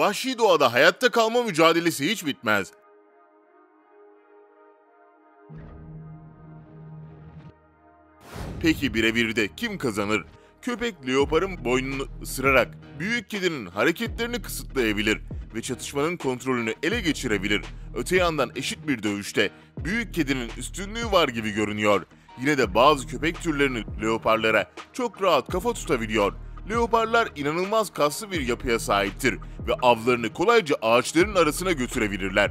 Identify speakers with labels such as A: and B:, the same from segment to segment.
A: Vahşi doğada hayatta kalma mücadelesi hiç bitmez. Peki birebir de kim kazanır? Köpek leoparın boynunu ısırarak büyük kedinin hareketlerini kısıtlayabilir ve çatışmanın kontrolünü ele geçirebilir. Öte yandan eşit bir dövüşte büyük kedinin üstünlüğü var gibi görünüyor. Yine de bazı köpek türlerini leoparlara çok rahat kafa tutabiliyor. Leoparlar inanılmaz kaslı bir yapıya sahiptir ve avlarını kolayca ağaçların arasına götürebilirler.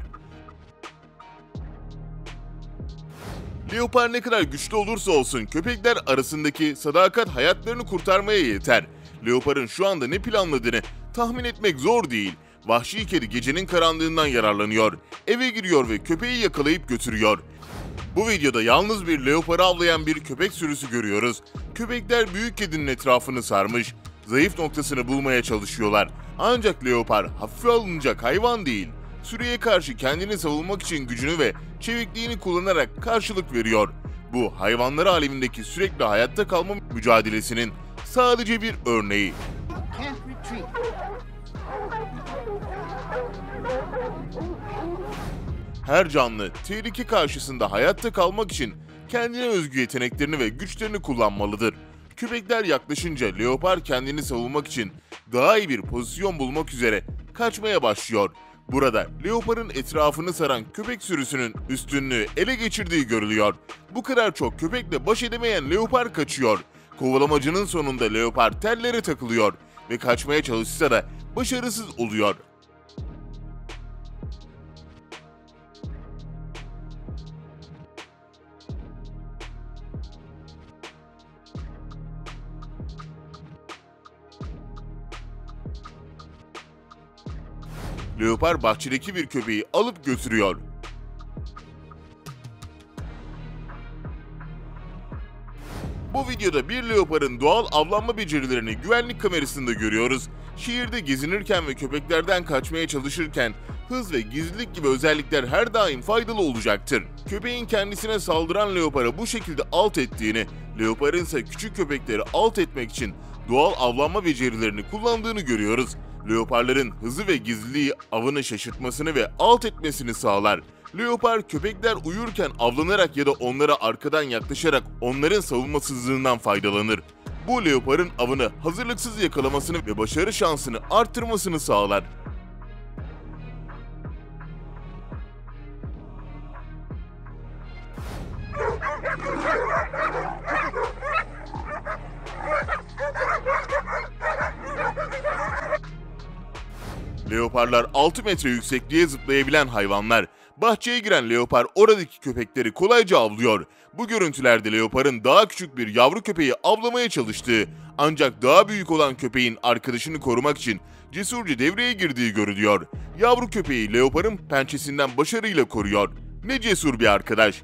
A: Leopar ne kadar güçlü olursa olsun köpekler arasındaki sadakat hayatlarını kurtarmaya yeter. Leopar'ın şu anda ne planladığını tahmin etmek zor değil. Vahşi kedi gecenin karanlığından yararlanıyor. Eve giriyor ve köpeği yakalayıp götürüyor. Bu videoda yalnız bir leoparı avlayan bir köpek sürüsü görüyoruz. Köpekler büyük kedinin etrafını sarmış, zayıf noktasını bulmaya çalışıyorlar. Ancak leopar hafife alınacak hayvan değil. Sürüye karşı kendini savunmak için gücünü ve çevikliğini kullanarak karşılık veriyor. Bu hayvanlar alemindeki sürekli hayatta kalma mücadelesinin sadece bir örneği. Her canlı tehlike karşısında hayatta kalmak için kendine özgü yeteneklerini ve güçlerini kullanmalıdır. Köpekler yaklaşınca leopar kendini savunmak için daha iyi bir pozisyon bulmak üzere kaçmaya başlıyor. Burada leoparın etrafını saran köpek sürüsünün üstünlüğü ele geçirdiği görülüyor. Bu kadar çok köpekle baş edemeyen leopar kaçıyor. Kovalamacının sonunda leopar tellere takılıyor ve kaçmaya çalışsa da başarısız oluyor. Leopar bahçedeki bir köpeği alıp götürüyor. Bu videoda bir leoparın doğal avlanma becerilerini güvenlik kamerasında görüyoruz. Şehirde gezinirken ve köpeklerden kaçmaya çalışırken hız ve gizlilik gibi özellikler her daim faydalı olacaktır. Köpeğin kendisine saldıran leoparı bu şekilde alt ettiğini, leoparın ise küçük köpekleri alt etmek için doğal avlanma becerilerini kullandığını görüyoruz. Leoparların hızı ve gizliliği avını şaşırtmasını ve alt etmesini sağlar. Leopar köpekler uyurken avlanarak ya da onlara arkadan yaklaşarak onların savunmasızlığından faydalanır. Bu leoparın avını hazırlıksız yakalamasını ve başarı şansını arttırmasını sağlar. Leoparlar 6 metre yüksekliğe zıplayabilen hayvanlar. Bahçeye giren leopar oradaki köpekleri kolayca avlıyor. Bu görüntülerde leoparın daha küçük bir yavru köpeği avlamaya çalıştığı ancak daha büyük olan köpeğin arkadaşını korumak için cesurca devreye girdiği görülüyor. Yavru köpeği leoparın pençesinden başarıyla koruyor. Ne cesur bir arkadaş.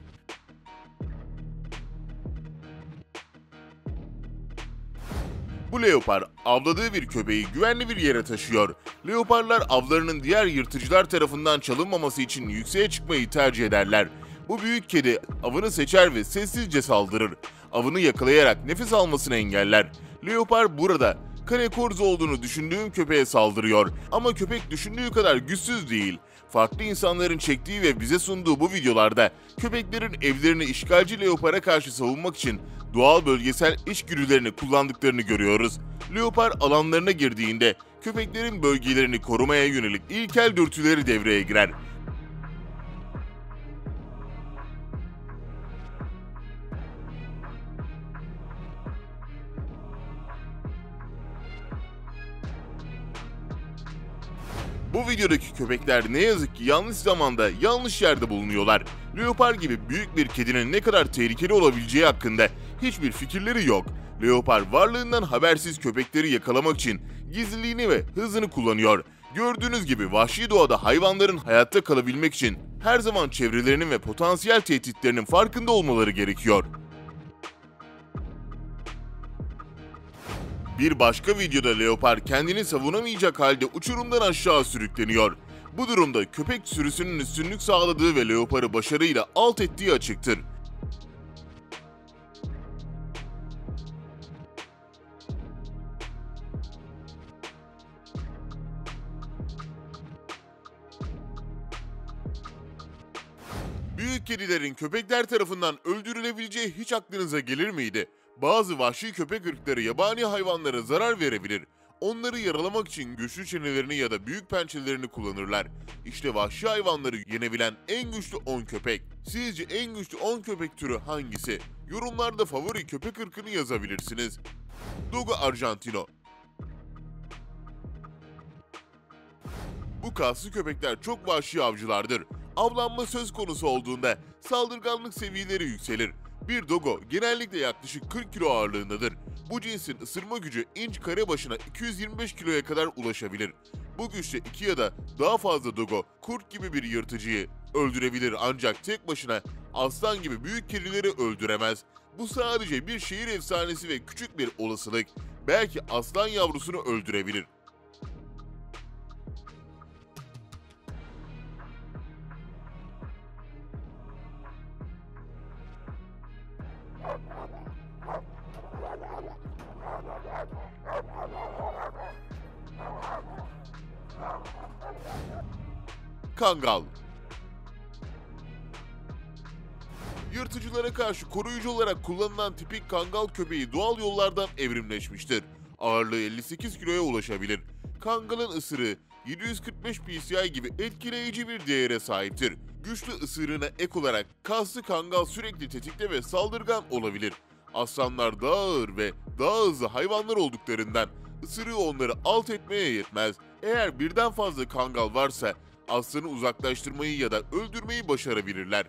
A: Bu leopar avladığı bir köpeği güvenli bir yere taşıyor. Leoparlar avlarının diğer yırtıcılar tarafından çalınmaması için yükseğe çıkmayı tercih ederler. Bu büyük kedi avını seçer ve sessizce saldırır. Avını yakalayarak nefes almasını engeller. Leopar burada kare koruz olduğunu düşündüğüm köpeğe saldırıyor. Ama köpek düşündüğü kadar güçsüz değil. Farklı insanların çektiği ve bize sunduğu bu videolarda köpeklerin evlerini işgalci leopara karşı savunmak için doğal bölgesel içgüdülerini kullandıklarını görüyoruz. Leopar alanlarına girdiğinde köpeklerin bölgelerini korumaya yönelik ilkel dürtüleri devreye girer. Bu videodaki köpekler ne yazık ki yanlış zamanda yanlış yerde bulunuyorlar. Leopar gibi büyük bir kedinin ne kadar tehlikeli olabileceği hakkında hiçbir fikirleri yok. Leopar varlığından habersiz köpekleri yakalamak için gizliliğini ve hızını kullanıyor. Gördüğünüz gibi vahşi doğada hayvanların hayatta kalabilmek için her zaman çevrelerinin ve potansiyel tehditlerinin farkında olmaları gerekiyor. Bir başka videoda leopar kendini savunamayacak halde uçurumdan aşağı sürükleniyor. Bu durumda köpek sürüsünün üstünlük sağladığı ve leoparı başarıyla alt ettiği açıktır. Kedilerin köpekler tarafından öldürülebileceği hiç aklınıza gelir miydi? Bazı vahşi köpek ırkları yabani hayvanlara zarar verebilir. Onları yaralamak için güçlü çenelerini ya da büyük pençelerini kullanırlar. İşte vahşi hayvanları yenebilen en güçlü 10 köpek. Sizce en güçlü 10 köpek türü hangisi? Yorumlarda favori köpek ırkını yazabilirsiniz. Dogo Argentino Bu kaslı köpekler çok vahşi avcılardır. Avlanma söz konusu olduğunda saldırganlık seviyeleri yükselir. Bir dogo genellikle yaklaşık 40 kilo ağırlığındadır. Bu cinsin ısırma gücü inç kare başına 225 kiloya kadar ulaşabilir. Bu güçte iki ya da daha fazla dogo kurt gibi bir yırtıcıyı öldürebilir ancak tek başına aslan gibi büyük kedileri öldüremez. Bu sadece bir şehir efsanesi ve küçük bir olasılık. Belki aslan yavrusunu öldürebilir. Kangal Yırtıcılara karşı koruyucu olarak kullanılan tipik kangal köpeği doğal yollardan evrimleşmiştir. Ağırlığı 58 kiloya ulaşabilir. Kangalın ısırığı 745 psi gibi etkileyici bir değere sahiptir. Güçlü ısırığına ek olarak kaslı kangal sürekli tetikte ve saldırgan olabilir. Aslanlar daha ağır ve daha hızlı hayvanlar olduklarından ısırığı onları alt etmeye yetmez. Eğer birden fazla kangal varsa aslanı uzaklaştırmayı ya da öldürmeyi başarabilirler.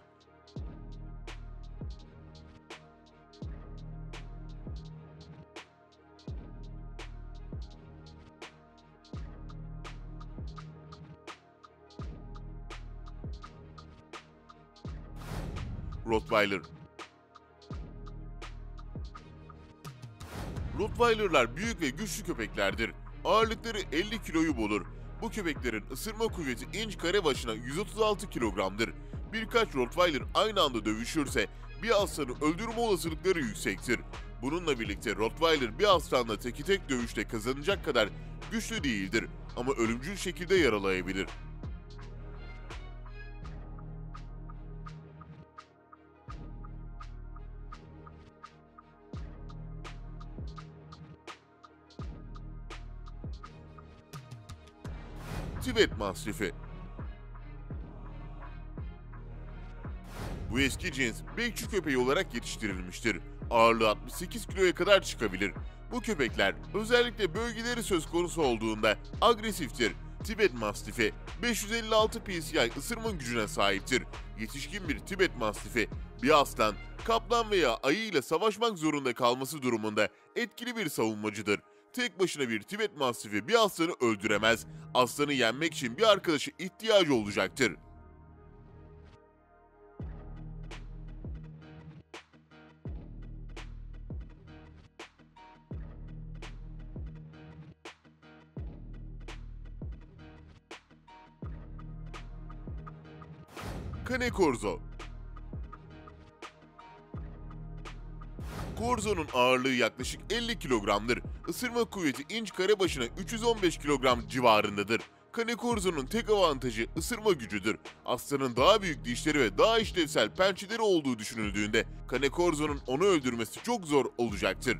A: Rottweiler Rottweiler'lar büyük ve güçlü köpeklerdir. Ağırlıkları 50 kiloyu bulur. Bu köpeklerin ısırma kuvveti inç kare başına 136 kilogramdır. Birkaç Rottweiler aynı anda dövüşürse bir aslanı öldürme olasılıkları yüksektir. Bununla birlikte Rottweiler bir aslanla teki tek dövüşte kazanacak kadar güçlü değildir ama ölümcül şekilde yaralayabilir. Tibet Mastifi Bu eski cins bekçi köpeği olarak yetiştirilmiştir. Ağırlığı 68 kiloya kadar çıkabilir. Bu köpekler özellikle bölgeleri söz konusu olduğunda agresiftir. Tibet Mastifi 556 psi ısırma gücüne sahiptir. Yetişkin bir Tibet Mastifi bir aslan, kaplan veya ayı ile savaşmak zorunda kalması durumunda etkili bir savunmacıdır. Tek başına bir Tibet Mastifi bir aslanı öldüremez. Aslanı yenmek için bir arkadaşı ihtiyacı olacaktır. Cane Corso Corso'nun ağırlığı yaklaşık 50 kilogramdır. Isırma kuvveti inç kare başına 315 kilogram civarındadır. Cane Corso'nun tek avantajı ısırma gücüdür. Aslanın daha büyük dişleri ve daha işlevsel pençeleri olduğu düşünüldüğünde Cane Corso'nun onu öldürmesi çok zor olacaktır.